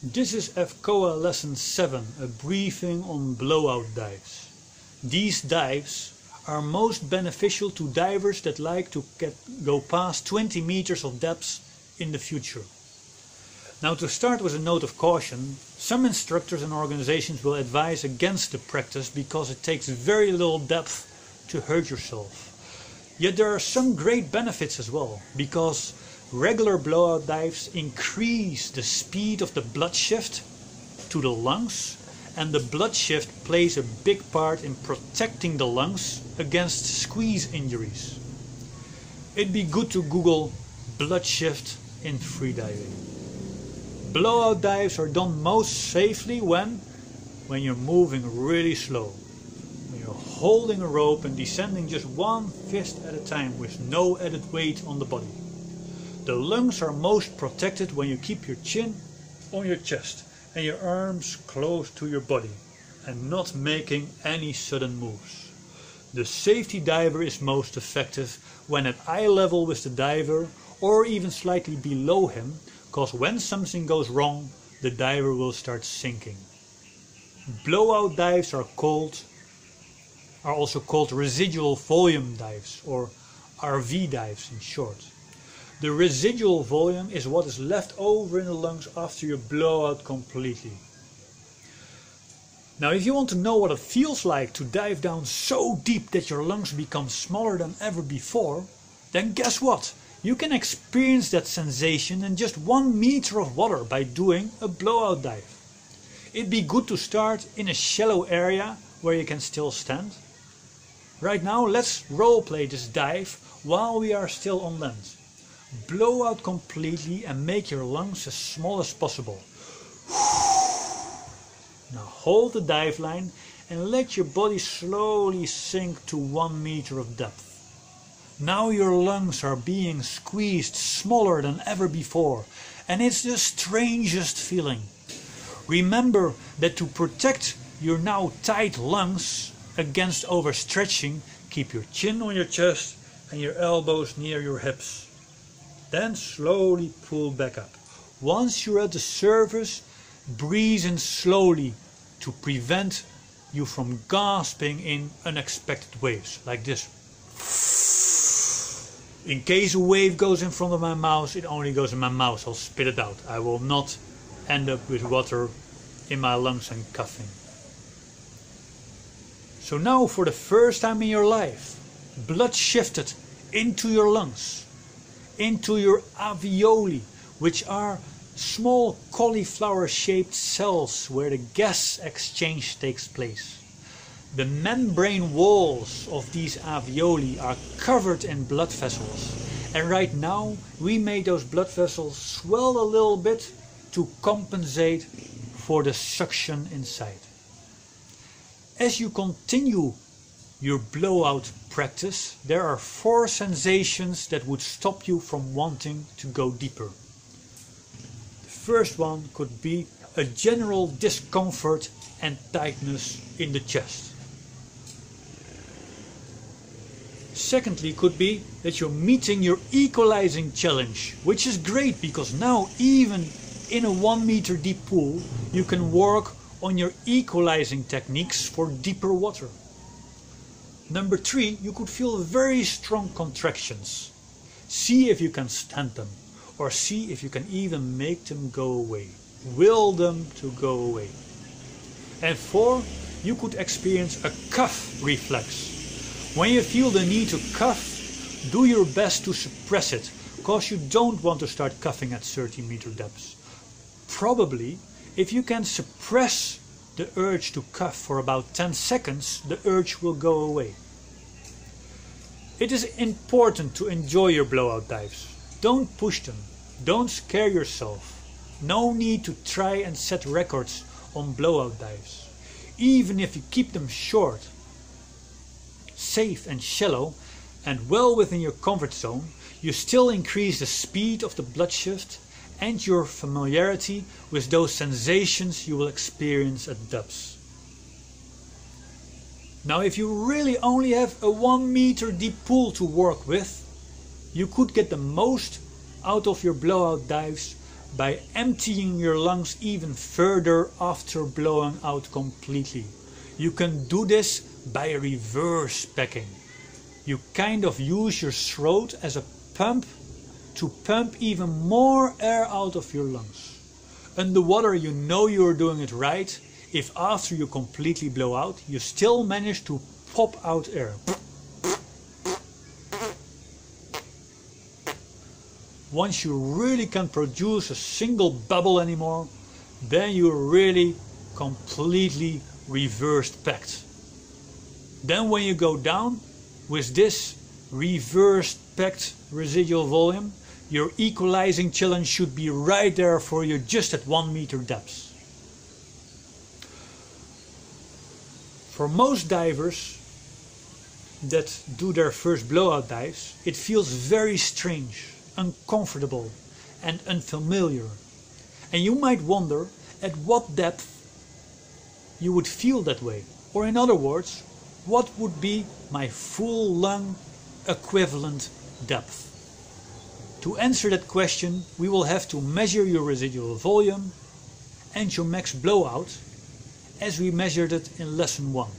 This is FCOA Lesson 7, a briefing on blowout dives. These dives are most beneficial to divers that like to get, go past 20 meters of depth in the future. Now to start with a note of caution, some instructors and organizations will advise against the practice because it takes very little depth to hurt yourself. Yet there are some great benefits as well, because regular blowout dives increase the speed of the blood shift to the lungs and the blood shift plays a big part in protecting the lungs against squeeze injuries. It'd be good to Google blood shift in freediving. Blowout dives are done most safely when when you're moving really slow. When you're holding a rope and descending just one fist at a time with no added weight on the body. The lungs are most protected when you keep your chin on your chest and your arms close to your body and not making any sudden moves. The safety diver is most effective when at eye level with the diver or even slightly below him because when something goes wrong the diver will start sinking. Blowout dives are called are also called residual volume dives or RV dives in short. The residual volume is what is left over in the lungs after you blow out completely. Now if you want to know what it feels like to dive down so deep that your lungs become smaller than ever before, then guess what? You can experience that sensation in just one meter of water by doing a blowout dive. It'd be good to start in a shallow area where you can still stand. Right now let's roleplay this dive while we are still on land. Blow out completely and make your lungs as small as possible. Now hold the dive line and let your body slowly sink to one meter of depth. Now your lungs are being squeezed smaller than ever before and it's the strangest feeling. Remember that to protect your now tight lungs against overstretching, keep your chin on your chest and your elbows near your hips. Then slowly pull back up. Once you're at the surface, breathe in slowly to prevent you from gasping in unexpected waves, like this. In case a wave goes in front of my mouth, it only goes in my mouth. I'll spit it out. I will not end up with water in my lungs and coughing. So now for the first time in your life, blood shifted into your lungs into your alveoli, which are small cauliflower shaped cells where the gas exchange takes place. The membrane walls of these alveoli are covered in blood vessels and right now we made those blood vessels swell a little bit to compensate for the suction inside. As you continue your blowout practice, there are four sensations that would stop you from wanting to go deeper. The first one could be a general discomfort and tightness in the chest. Secondly, could be that you're meeting your equalizing challenge, which is great because now, even in a one meter deep pool, you can work on your equalizing techniques for deeper water. Number three, you could feel very strong contractions. See if you can stand them, or see if you can even make them go away. Will them to go away. And four, you could experience a cough reflex. When you feel the need to cough, do your best to suppress it, because you don't want to start coughing at 30 meter depths. Probably, if you can suppress the urge to cough for about 10 seconds, the urge will go away. It is important to enjoy your blowout dives. Don't push them. Don't scare yourself. No need to try and set records on blowout dives. Even if you keep them short, safe and shallow, and well within your comfort zone, you still increase the speed of the blood shift and your familiarity with those sensations you will experience at depths. Now if you really only have a 1 meter deep pool to work with, you could get the most out of your blowout dives by emptying your lungs even further after blowing out completely. You can do this by reverse packing. You kind of use your throat as a pump to pump even more air out of your lungs. Underwater you know you are doing it right if after you completely blow out you still manage to pop out air. Once you really can't produce a single bubble anymore, then you're really completely reversed packed. Then when you go down with this reversed packed residual volume, your equalizing challenge should be right there for you just at 1 meter depth. For most divers that do their first blowout dives, it feels very strange, uncomfortable and unfamiliar. And you might wonder at what depth you would feel that way. Or in other words, what would be my full lung equivalent depth? To answer that question, we will have to measure your residual volume and your max blowout as we measured it in lesson 1.